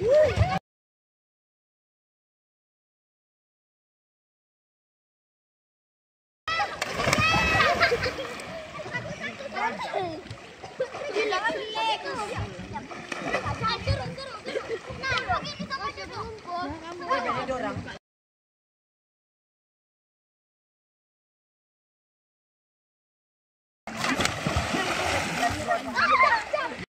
Woo! Nah, begini sama cucu.